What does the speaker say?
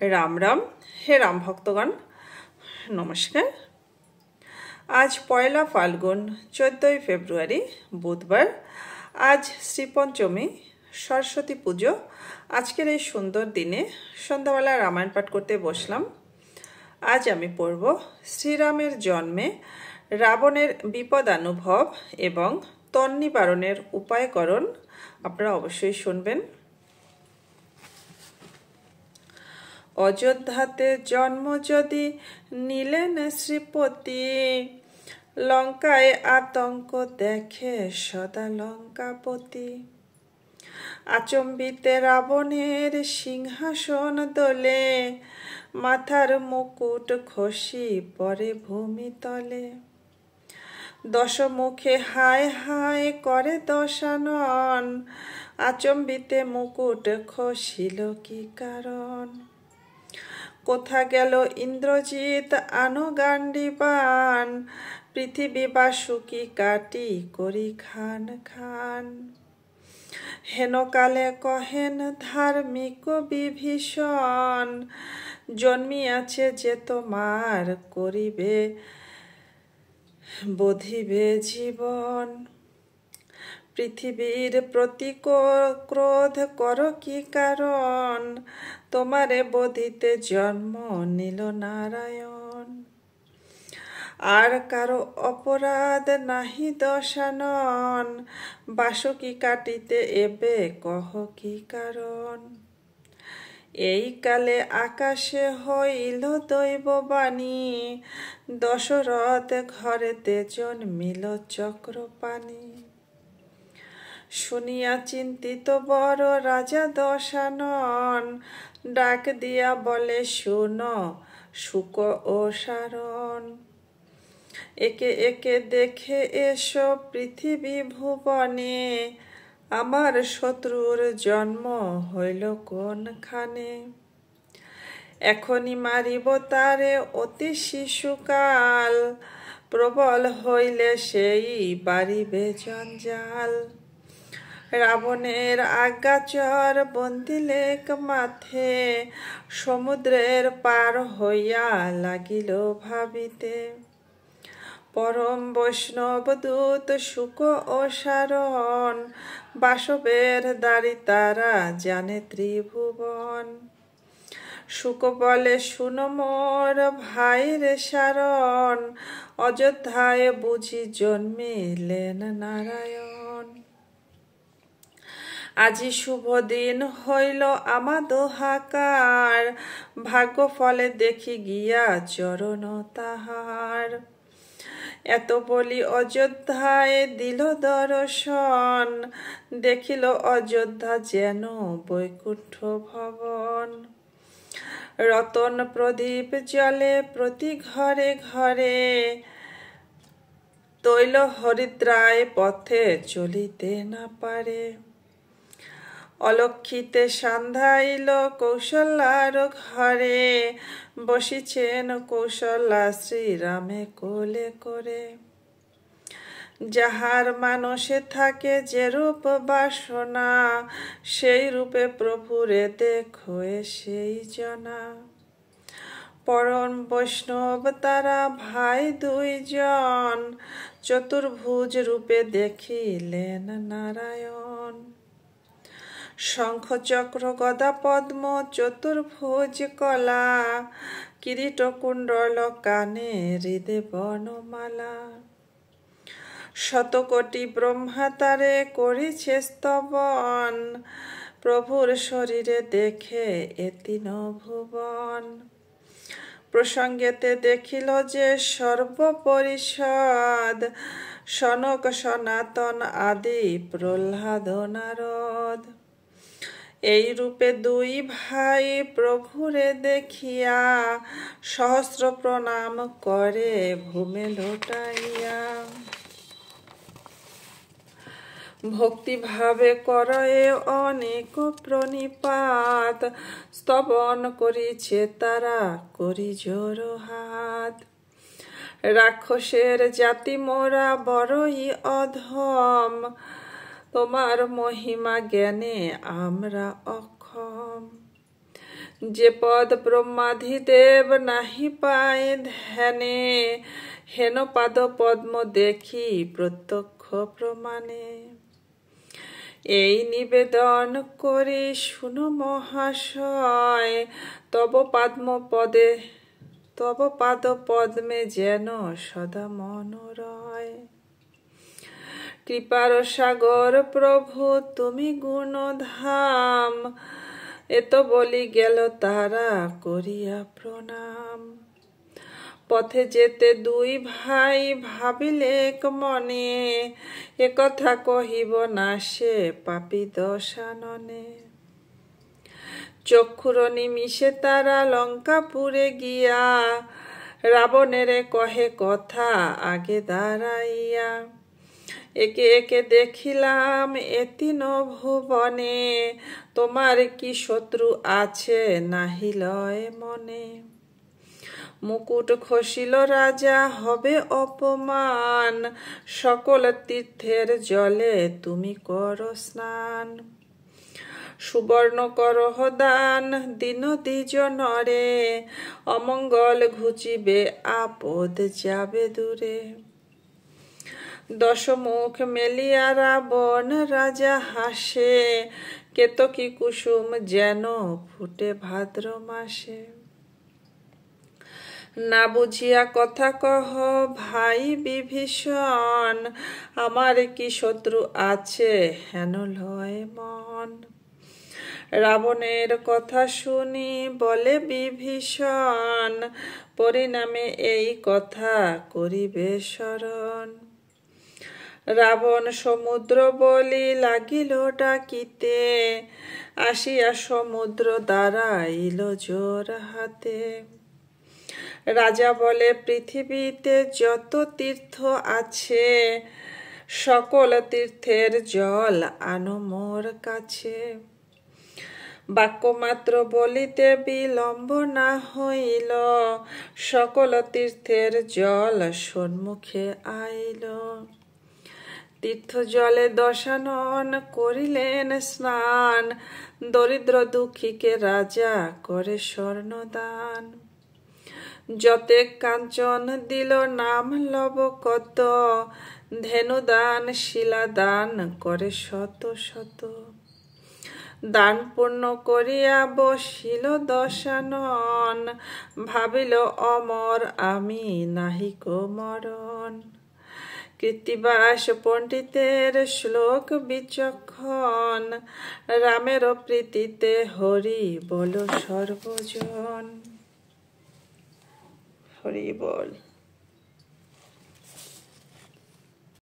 রাম রাম, হে রাম ভক্তগণ, নমস্কার। আজ পয়লা ফাল্গুন, চোদ্দই ফেব্রুয়ারি, বুধবার। আজ শ্রীপঞ্চমী, সরস্বতী পুজো। আজকের এই সুন্দর দিনে সন্ধ্যাবেলা রামায়ণ পাঠ করতে বসলাম। আজ আমি পড়ব শ্রীরামের জন্মে রাবণের বিপদানুভব এবং তন্নিবারণের উপায়করণ। আপনারা অবশ্যই শুনবেন। অযোধ্যাতে জন্ম যদি নিলেন শ্রীপতি। লঙ্কায় আতঙ্ক দেখে সদা লঙ্কাপতি। আচম্বিতে রাবণের সিংহাসন দোলে, মাথার মুকুট খসি পরে ভূমিতলে দশমুখে হায় হায় করে দশানন, আচম্বিতে মুকুট খসিল কি কারণ? কোথা গেল ইন্দ্রজিৎ? আনো গান্ডিবান পৃথিবী বাসুকি কাটি করি খান খান। হেনকালে কহেন ধার্মিক বিভীষণ। জন্মিয়াছে যে তোমার করিবে, বধিবে জীবন। পৃথিবীর প্রতি ক্রোধ কর কি কারণ? তোমারে বধিতে জন্ম নিল নারায়ণ। আর কারও অপরাধ নাহি দশানন। বাসকি কাটিতে এবে কহ কি কারণ? এই কালে আকাশে হইল দৈববাণী। দশরথ ঘরেতে জন্মিল চক্রপাণী। শুনিয়া চিন্তিত বড় রাজা দশানন ডাক দিয়া বলে, শুন শুক ও সারণ। একে একে দেখে এসো পৃথিবী ভুবনে। আমার শত্রুর জন্ম হইল কোনখানে? এখনই মারিব তারে অতি শিশুকাল। প্রবল হইলে সেই বাড়িবে জঞ্জাল। রাবণের আজ্ঞাচর বন্দিলেক মাথে সমুদ্রের পার হইয়া লাগিল ভাবিতে। পরম বৈষ্ণব দূত শুক ও সারণ, বাসবের দাড়ি তারা জানে ত্রিভুবন। শুক বলে শুনো মোর ভাই রে সারণ, অযোধ্যায় বুঝি জন্মিলেন নারায়ণ। আজি শুভ দিন হইল আমা দোহাকার ভাগ্য ফলে দেখি গিয়া চরণ তাহার। এত বলি অযোধ্যায় দিল দর্শন, দেখিল অযোধ্যা যেন বৈকুণ্ঠ ভবন। রতন প্রদীপ জলে প্রতি ঘরে ঘরে, তৈল হরিদ্রায় পথে চলিতে না পারে। অলক্ষিতে সান্ধাইল কৌশলার ঘরে, বসিছেন কৌশলা শ্রীরামে কোলে করে। যাহার মানসে থাকে যে রূপ বাসনা, সেই রূপে প্রভুরে দেখো সেই জনা। পরম বৈষ্ণব তারা ভাই দুইজন, চতুর্ভুজ রূপে দেখিলেন নারায়ণ। শঙ্খ চক্র গদা পদ্ম চতুর্ভুজ কলা কিরীট কুণ্ডল কানে হৃদে বনমালা। শতকোটি ব্রহ্মা তারে করিছে স্তবন, প্রভুর শরীরে দেখে এতিন ভুবন প্রসঙ্গেতে দেখিল যে সর্বপরিষদ, সনক সনাতন আদি প্রহ্লাদ নারদ। এই রূপে দুই ভাই প্রভুরে দেখিয়া সহস্র প্রণাম করে ভূমে লোটাইয়া। ভক্তিভাবে করয়ে অনেক প্রণিপাত, স্তবন করিছে তারা করি জোর হাত রাক্ষসের জাতি মোরা বড়ই অধম তোমার মহিমা জ্ঞানে আমরা অক্ষম। যে পদ ব্রহ্মাধিদেব নাহি পায় ধ্যানে, হেন পাদ পদ্ম দেখি প্রত্যক্ষ প্রমাণে। এই নিবেদন করি শুনো মহাশয়, তব পাদ্ম পদে, তব পাদ পদ্মে যেন সদা মনোরয়। কৃপার সাগর প্রভু, তুমি গুণধাম। এত বলি গেল তারা করিয়া প্রণাম। পথে যেতে দুই ভাই ভাবিলেক মনে একথা কহিব না সে পাপি দশাননে। চক্ষুর নিমিষে তারা লঙ্কাপুরে গিয়া, রাবণের কহে কথা, আগে দাঁড়াইয়া। একে একে দেখিলাম এতিন ভুবনে। তোমার কি শত্রু আছে নাহি লয় মনে? মুকুট খসিল রাজা, হবে অপমান। সকল তীর্থের জলে তুমি কর স্নান। সুবর্ণ করহ দান, দিন দ্বিজ নরে অমঙ্গল ঘুচিবে, আপদ যাবে দূরে। দশমুখ মেলিয়া রাবণ রাজা হাসে, কেতকী কুসুম যেন ফুটে ভাদ্র মাসে। না বুঝিয়া কথা কহ, ভাই বিভীষণ, আমার কি শত্রু আছে হেন লয় মন। রাবণের কথা শুনি বলে বিভীষণ, পরিণামে এই কথা করিবে স্মরণ রাবণ সমুদ্র বলি লাগিল ডাকিতে, আসিয়া সমুদ্র দাঁড়াইল জোর হাতে। রাজা বলে, পৃথিবীতে যত তীর্থ আছে, সকল তীর্থের জল আনো মোর কাছে। বাক্যমাত্র বলিতে বিলম্ব না হইল, সকল তীর্থের জল সম্মুখে আইল। তীর্থ জলে দশানন করিলেন স্নান। দরিদ্র দুঃখীকে রাজা করে স্বর্ণদান। যতে কাঞ্চন দিল নাম লব কত, ধেনুদান শিলাদান করে শত শত। দান পূর্ণ করিয়া বসিল দশানন ভাবিল অমর আমি নাহিক মরণ। কৃত্তিবাস পণ্ডিতের শ্লোক বিচক্ষণ। রামের প্রীতিতে হরি বল সর্বজন। হরি বল।